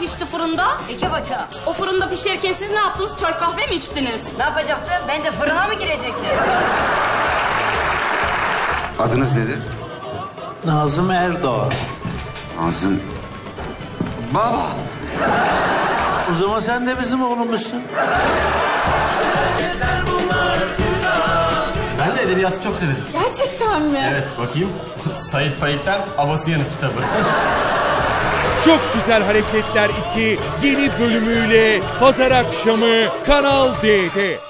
pişti fırında? İki buçuk. O fırında pişerken siz ne yaptınız? Çay kahve mi içtiniz? Ne yapacaktı? Ben de fırına mı girecektim? Adınız nedir? Nazım Erdoğan. Nazım. Baba. O zaman sen de bizim oğlumuzsun. Ben de edebiyatı çok severim. Gerçekten mi? Evet bakayım. Said Faik'ten Abasıyanık kitabı. Çok Güzel Hareketler 2 yeni bölümüyle pazar akşamı Kanal D'de.